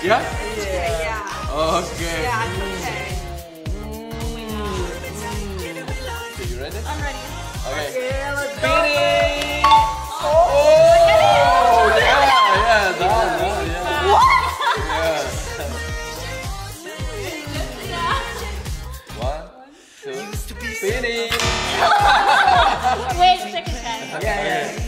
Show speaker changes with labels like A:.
A: Yeah? Yeah. yeah. Okay. Yeah, okay. Mm. Are you ready?
B: I'm ready.
A: Okay.
B: okay let's go.
A: Beanie.
B: Oh,
A: oh yeah, yeah, that, that, yeah. What? Yeah. One, two, Beanie.
B: Wait, second time.
A: Yeah, yeah.